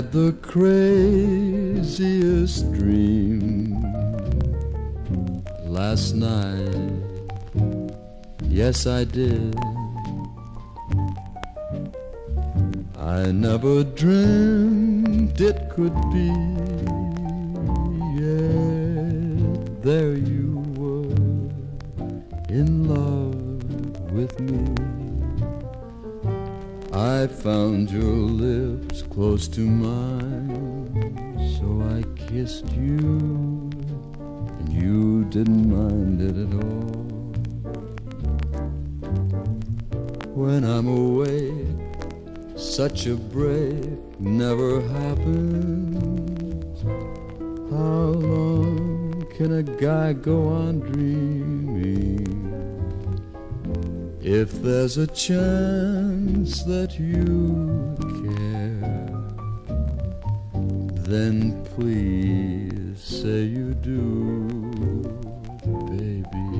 the craziest dream last night. Yes, I did. I never dreamed it could be. Yet there you were in love with me. I found your lips close to mine, so I kissed you, and you didn't mind it at all. When I'm awake, such a break never happens. How long can a guy go on dreaming? If there's a chance that you then please say you do, baby.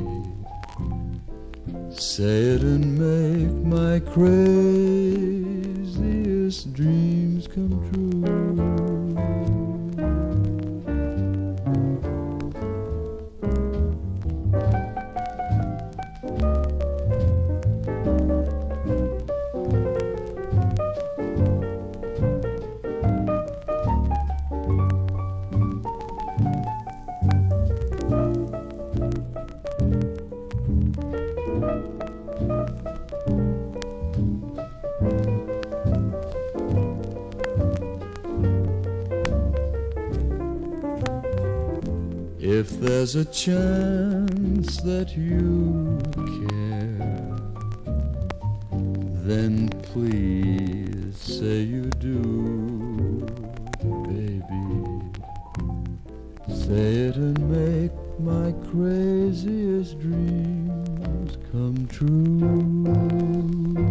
Say it and make my craziest dreams come true. If there's a chance that you care, then please say you do, baby. Say it and make my craziest dreams come true.